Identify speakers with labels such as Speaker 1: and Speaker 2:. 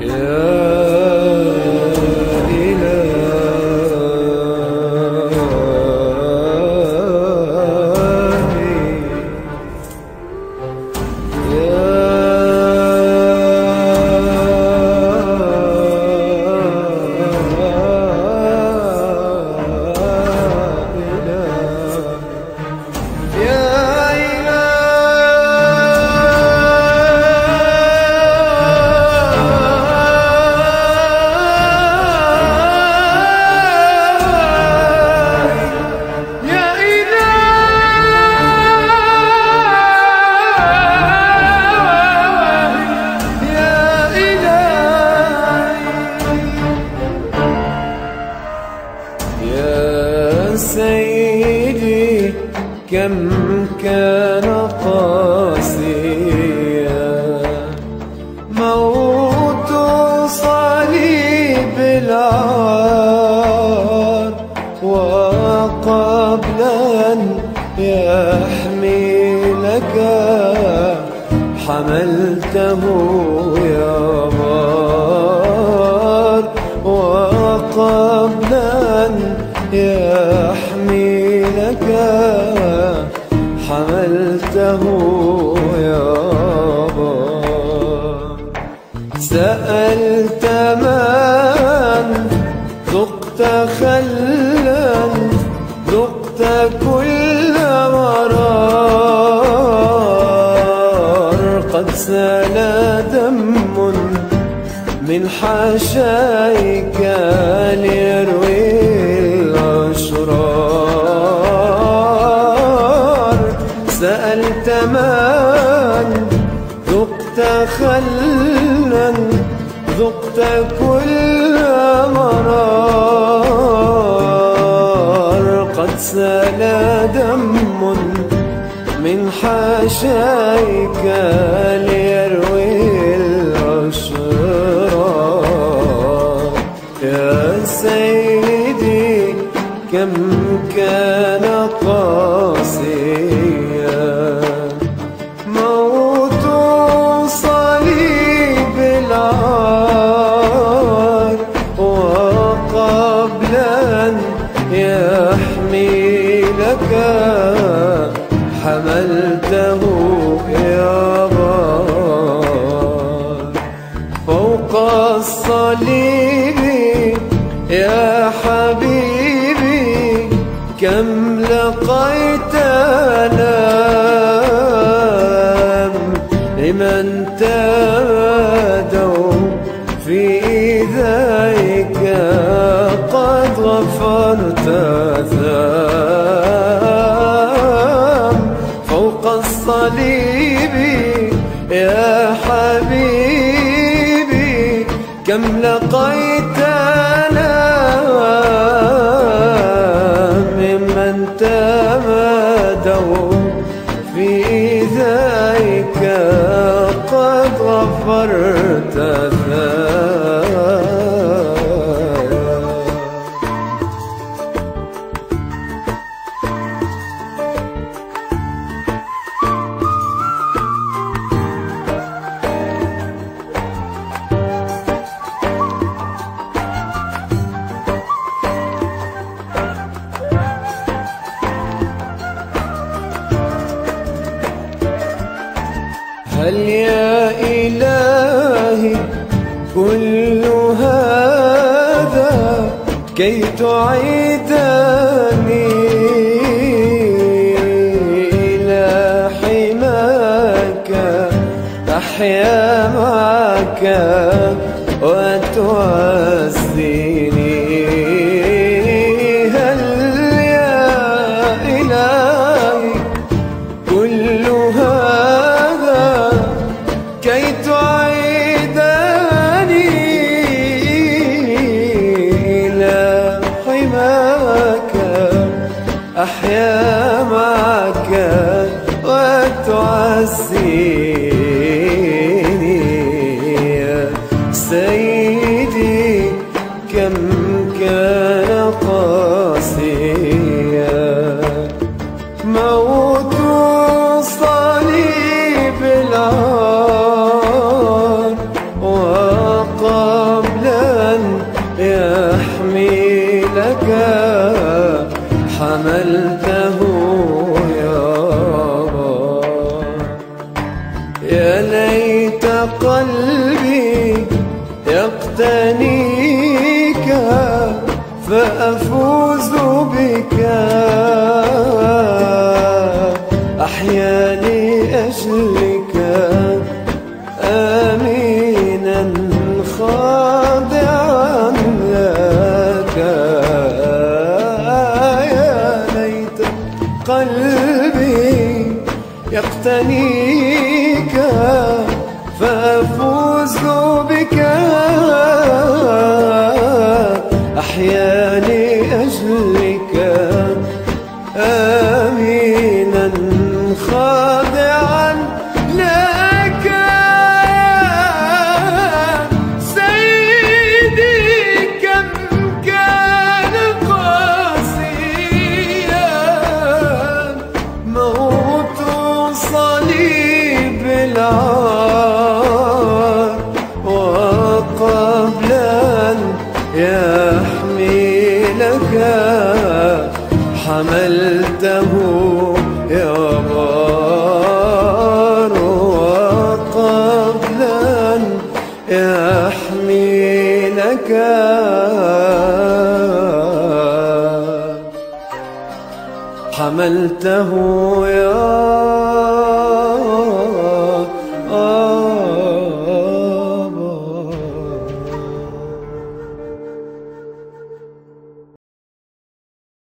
Speaker 1: يا سيدي كم كان قاسيا. موت صليب العار وقبل أن يحملك حملته يا بار وقبل أن يحملك حملته يا بار سألت من ذقت خلا ذقت كل مرار. قد سال دم من حشائك ليروي ذقت خلا ذقت كل مرار قد سال دم من حاشاك ليروي حملته يا بار فوق الصليب يا حبيبي كم لقيت لام لمن تادوا في ذلك قد غفرت ثام. يا حبيبي كم لقيت كل هذا كي تعيدني إلى حماك أحيا معك وتعزيني السين يا سيدي كم كان قاسيا. موت صليب العار وقبل أن يحمي لك حملته قلبي يقتنيك فأف حملته يا